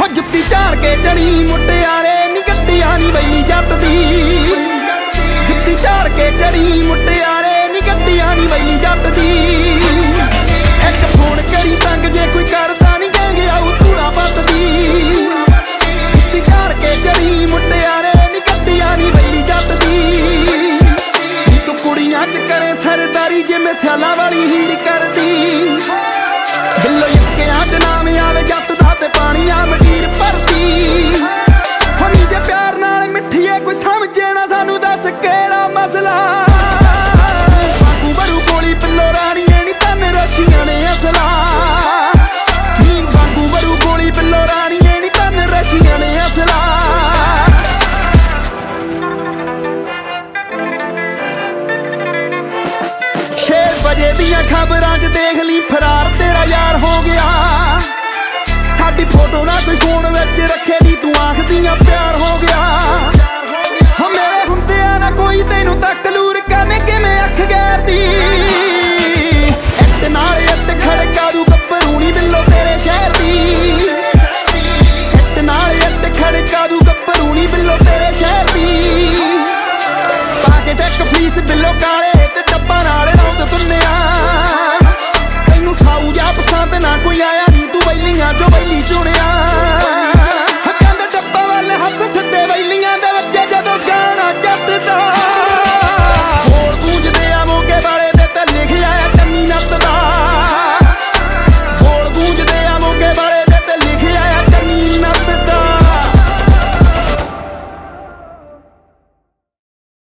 ਹੋ ਜੁੱਤੀ ਝਾੜ ਕੇ ਚੜੀ ਮੁੱਟਿਆਰੇ, ਨੀ ਗੱਡੀਆਂ ਨੀ ਵੈਲੀ ਜੱਟ ਦੀ ਜੁੱਤੀ ਝਾੜ ਕੇ ਚੜੀ ਮੁੱਟਿਆਰੇ, ਨੀ ਗੱਡੀਆਂ ਨੀ ਵੈਲੀ ਜੱਟ ਦੀ ਇੱਕ ਫੋਨ ਕਰੀ ਤੰਗ ਜੇ ਕੋਈ ਕਰਦਾ ਨਹੀਂ ਕਹਿੰਗੇ ਆਉ ਧੂੜਾ ਪੱਟਦੀ। ਜੁੱਤੀ ਝਾੜ ਕੇ ਚੜੀ ਮੁੱਟਿਆਰੇ, ਨੀ ਗੱਡੀਆਂ ਨੀ ਵੈਲੀ ਜੱਟ ਦੀ ਤੂੰ ਕੁੜੀਆਂ ਚ ਕਰੇ ਸਰਦਾਰੀ ਜਿਵੇਂ ਸਿਆਲਾਂ ਵਾਲੀ ਹੀਰ ਕਰਦੀ। ਦੀਆਂ ਖਬਰਾਂ 'ਚ ਦੇਖ ਲਈ, ਫਰਾਰ ਤੇਰਾ ਯਾਰ ਹੋ ਗਿਆ। ਸਾਡੀ ਫੋਟੋ ਨਾ ਕੋਈ ਫੋਨ ਵਿੱਚ ਰੱਖੇ ਨਹੀਂ ਤੂੰ ਆਖਦੀਆਂ ਪਿਆਰ ਹੋ ਗਿਆ। ਹਾਂ, ਮੇਰੇ ਹੁੰਦੇ ਆ ਨਾ ਕੋਈ ਤੈਨੂੰ ਤੱਕ ਲੂਰ ਕਰਨੇ ਕਿਵੇਂ ਅੱਖ ਗੈਰਦੀ? ਇੱਕ ਨਾਲ ਇੱਕ ਖੜਕਾ ਰੂ ਗੱਪਰੂਣੀ ਬਿੱਲੋ ਤੇਰੇ ਸ਼ਹਿਰ ਦੀ। ਇੱਕ ਨਾਲ ਇੱਕ ਖੜਕਾ ਰੂ ਗੱਪਰੂਣੀ ਬਿੱਲੋ ਤੇਰੇ ਸ਼ਹਿਰ ਦੀ। ਪਾ ਕੇ ਟੱਕ ਫੀਸ ਬਿੱਲੋ ਕਾਲੇ Jamaica, my knee, Johnny,